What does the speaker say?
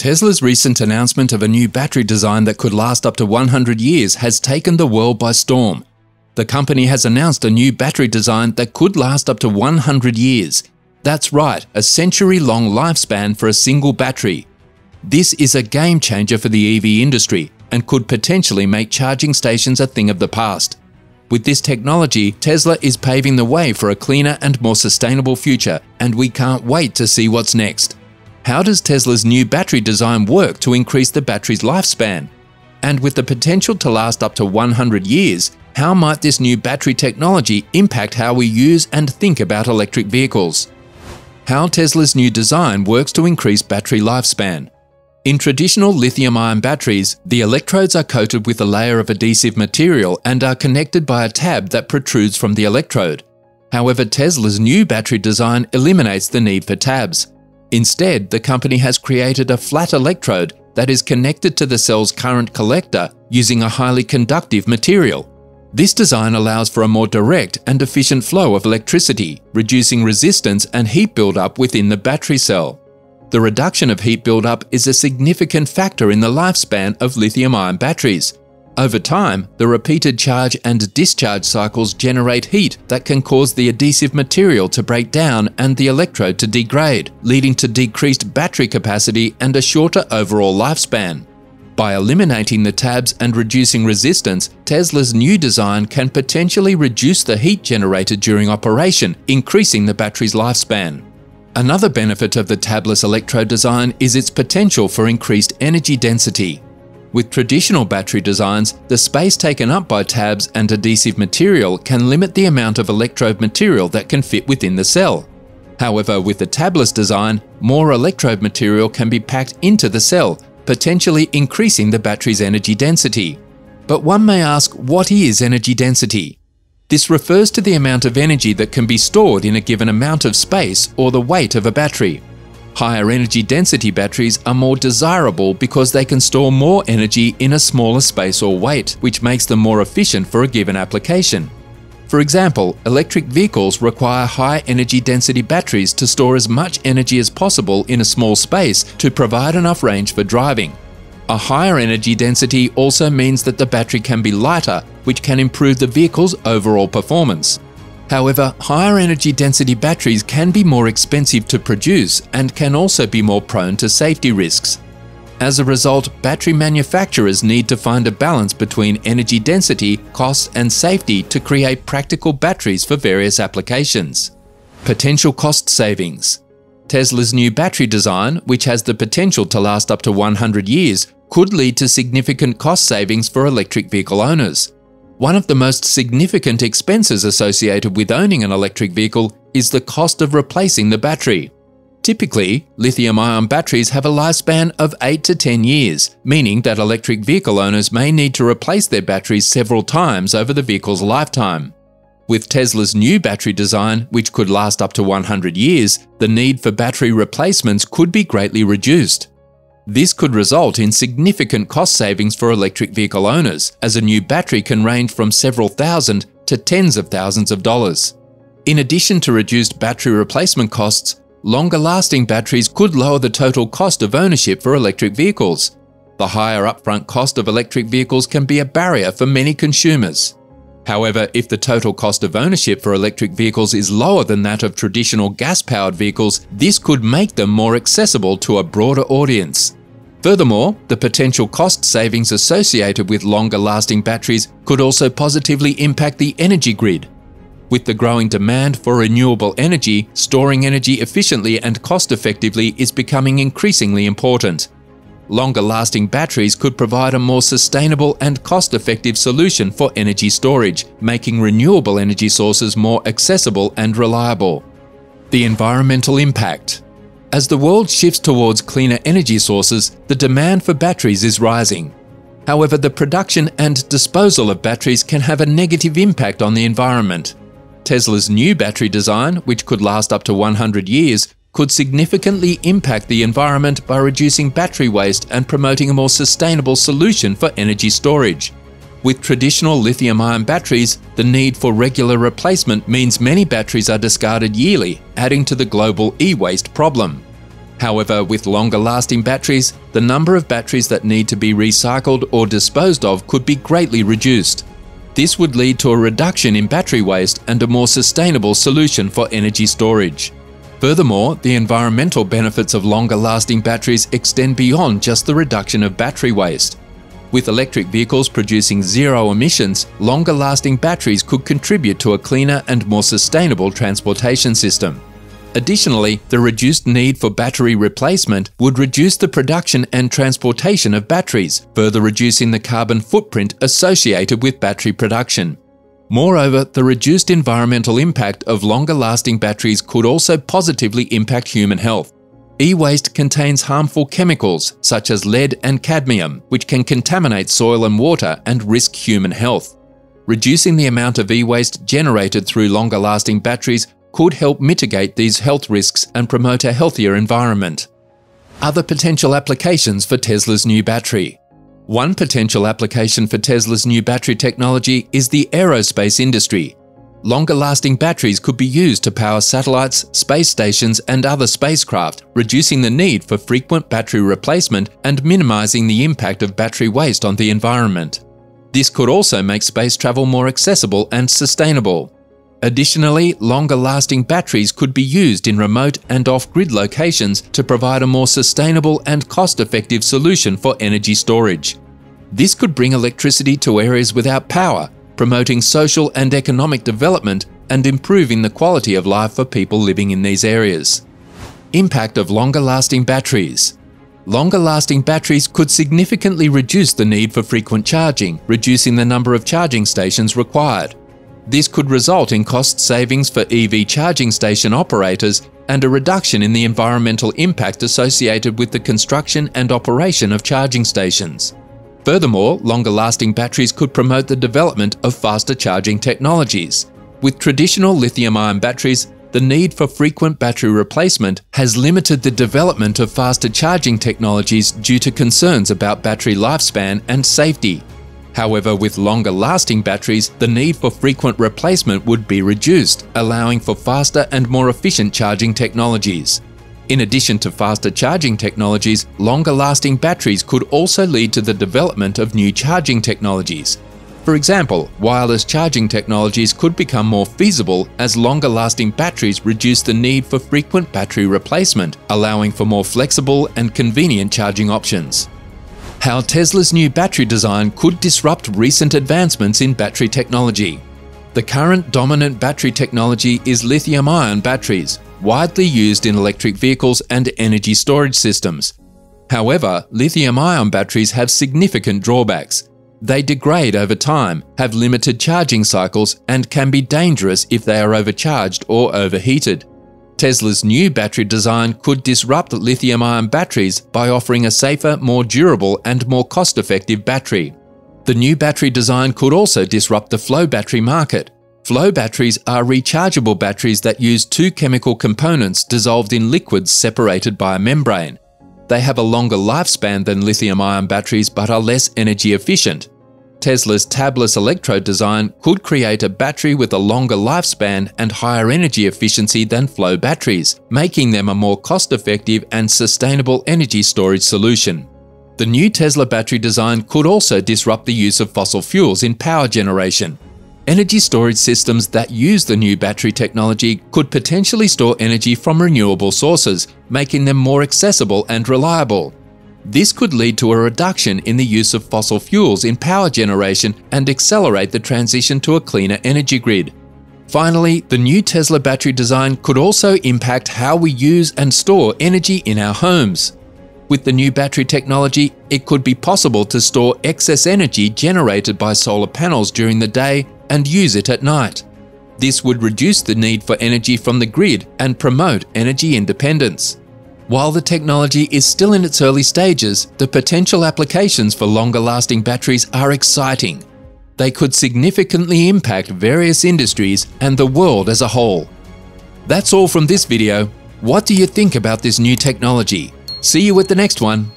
Tesla's recent announcement of a new battery design that could last up to 100 years has taken the world by storm. The company has announced a new battery design that could last up to 100 years. That's right, a century long lifespan for a single battery. This is a game changer for the EV industry and could potentially make charging stations a thing of the past. With this technology, Tesla is paving the way for a cleaner and more sustainable future, and we can't wait to see what's next. How does Tesla's new battery design work to increase the battery's lifespan? And with the potential to last up to 100 years, how might this new battery technology impact how we use and think about electric vehicles? How Tesla's new design works to increase battery lifespan. In traditional lithium ion batteries, the electrodes are coated with a layer of adhesive material and are connected by a tab that protrudes from the electrode. However, Tesla's new battery design eliminates the need for tabs. Instead, the company has created a flat electrode that is connected to the cell's current collector using a highly conductive material. This design allows for a more direct and efficient flow of electricity, reducing resistance and heat buildup within the battery cell. The reduction of heat buildup is a significant factor in the lifespan of lithium ion batteries. Over time, the repeated charge and discharge cycles generate heat that can cause the adhesive material to break down and the electrode to degrade, leading to decreased battery capacity and a shorter overall lifespan. By eliminating the tabs and reducing resistance, Tesla's new design can potentially reduce the heat generated during operation, increasing the battery's lifespan. Another benefit of the tabless electrode design is its potential for increased energy density. With traditional battery designs, the space taken up by tabs and adhesive material can limit the amount of electrode material that can fit within the cell. However, with the tabless design, more electrode material can be packed into the cell, potentially increasing the battery's energy density. But one may ask, what is energy density? This refers to the amount of energy that can be stored in a given amount of space or the weight of a battery. Higher energy density batteries are more desirable because they can store more energy in a smaller space or weight, which makes them more efficient for a given application. For example, electric vehicles require high energy density batteries to store as much energy as possible in a small space to provide enough range for driving. A higher energy density also means that the battery can be lighter, which can improve the vehicle's overall performance. However, higher energy density batteries can be more expensive to produce and can also be more prone to safety risks. As a result, battery manufacturers need to find a balance between energy density, cost, and safety to create practical batteries for various applications. Potential cost savings. Tesla's new battery design, which has the potential to last up to 100 years, could lead to significant cost savings for electric vehicle owners. One of the most significant expenses associated with owning an electric vehicle is the cost of replacing the battery. Typically, lithium ion batteries have a lifespan of 8 to 10 years, meaning that electric vehicle owners may need to replace their batteries several times over the vehicle's lifetime. With Tesla's new battery design, which could last up to 100 years, the need for battery replacements could be greatly reduced. This could result in significant cost savings for electric vehicle owners, as a new battery can range from several thousand to tens of thousands of dollars. In addition to reduced battery replacement costs, longer lasting batteries could lower the total cost of ownership for electric vehicles. The higher upfront cost of electric vehicles can be a barrier for many consumers. However, if the total cost of ownership for electric vehicles is lower than that of traditional gas powered vehicles, this could make them more accessible to a broader audience. Furthermore, the potential cost savings associated with longer lasting batteries could also positively impact the energy grid. With the growing demand for renewable energy, storing energy efficiently and cost effectively is becoming increasingly important. Longer lasting batteries could provide a more sustainable and cost effective solution for energy storage, making renewable energy sources more accessible and reliable. The environmental impact. As the world shifts towards cleaner energy sources, the demand for batteries is rising. However, the production and disposal of batteries can have a negative impact on the environment. Tesla's new battery design, which could last up to 100 years, could significantly impact the environment by reducing battery waste and promoting a more sustainable solution for energy storage. With traditional lithium ion batteries, the need for regular replacement means many batteries are discarded yearly, adding to the global e waste problem. However, with longer lasting batteries, the number of batteries that need to be recycled or disposed of could be greatly reduced. This would lead to a reduction in battery waste and a more sustainable solution for energy storage. Furthermore, the environmental benefits of longer lasting batteries extend beyond just the reduction of battery waste. With electric vehicles producing zero emissions, longer lasting batteries could contribute to a cleaner and more sustainable transportation system. Additionally, the reduced need for battery replacement would reduce the production and transportation of batteries, further reducing the carbon footprint associated with battery production. Moreover, the reduced environmental impact of longer lasting batteries could also positively impact human health. E-waste contains harmful chemicals such as lead and cadmium, which can contaminate soil and water and risk human health. Reducing the amount of e-waste generated through longer lasting batteries could help mitigate these health risks and promote a healthier environment. Other potential applications for Tesla's new battery. One potential application for Tesla's new battery technology is the aerospace industry. Longer lasting batteries could be used to power satellites, space stations, and other spacecraft, reducing the need for frequent battery replacement and minimizing the impact of battery waste on the environment. This could also make space travel more accessible and sustainable. Additionally, longer lasting batteries could be used in remote and off-grid locations to provide a more sustainable and cost-effective solution for energy storage. This could bring electricity to areas without power, promoting social and economic development and improving the quality of life for people living in these areas. Impact of longer lasting batteries. Longer lasting batteries could significantly reduce the need for frequent charging, reducing the number of charging stations required. This could result in cost savings for EV charging station operators and a reduction in the environmental impact associated with the construction and operation of charging stations. Furthermore, longer lasting batteries could promote the development of faster charging technologies. With traditional lithium ion batteries, the need for frequent battery replacement has limited the development of faster charging technologies due to concerns about battery lifespan and safety. However, with longer lasting batteries, the need for frequent replacement would be reduced, allowing for faster and more efficient charging technologies. In addition to faster charging technologies, longer lasting batteries could also lead to the development of new charging technologies. For example, wireless charging technologies could become more feasible as longer lasting batteries reduce the need for frequent battery replacement, allowing for more flexible and convenient charging options how Tesla's new battery design could disrupt recent advancements in battery technology. The current dominant battery technology is lithium ion batteries, widely used in electric vehicles and energy storage systems. However, lithium ion batteries have significant drawbacks. They degrade over time, have limited charging cycles, and can be dangerous if they are overcharged or overheated. Tesla's new battery design could disrupt lithium ion batteries by offering a safer, more durable, and more cost effective battery. The new battery design could also disrupt the flow battery market. Flow batteries are rechargeable batteries that use two chemical components dissolved in liquids separated by a membrane. They have a longer lifespan than lithium ion batteries but are less energy efficient. Tesla's tabless electrode design could create a battery with a longer lifespan and higher energy efficiency than flow batteries, making them a more cost-effective and sustainable energy storage solution. The new Tesla battery design could also disrupt the use of fossil fuels in power generation. Energy storage systems that use the new battery technology could potentially store energy from renewable sources, making them more accessible and reliable. This could lead to a reduction in the use of fossil fuels in power generation and accelerate the transition to a cleaner energy grid. Finally, the new Tesla battery design could also impact how we use and store energy in our homes. With the new battery technology, it could be possible to store excess energy generated by solar panels during the day and use it at night. This would reduce the need for energy from the grid and promote energy independence. While the technology is still in its early stages, the potential applications for longer lasting batteries are exciting. They could significantly impact various industries and the world as a whole. That's all from this video. What do you think about this new technology? See you at the next one.